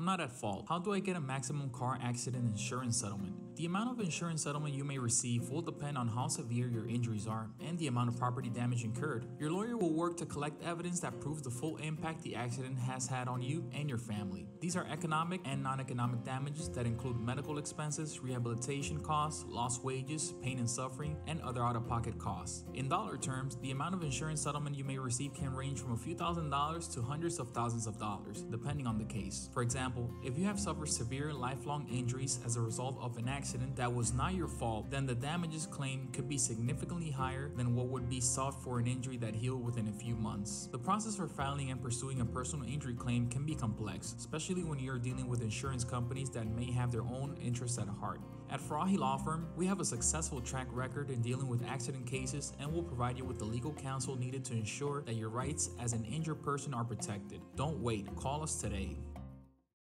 I'm not at fault. How do I get a maximum car accident insurance settlement? The amount of insurance settlement you may receive will depend on how severe your injuries are and the amount of property damage incurred. Your lawyer will work to collect evidence that proves the full impact the accident has had on you and your family. These are economic and non economic damages that include medical expenses, rehabilitation costs, lost wages, pain and suffering, and other out of pocket costs. In dollar terms, the amount of insurance settlement you may receive can range from a few thousand dollars to hundreds of thousands of dollars, depending on the case. For example, if you have suffered severe lifelong injuries as a result of an accident, that was not your fault, then the damages claim could be significantly higher than what would be sought for an injury that healed within a few months. The process for filing and pursuing a personal injury claim can be complex, especially when you're dealing with insurance companies that may have their own interests at heart. At Farahi Law Firm, we have a successful track record in dealing with accident cases and will provide you with the legal counsel needed to ensure that your rights as an injured person are protected. Don't wait, call us today.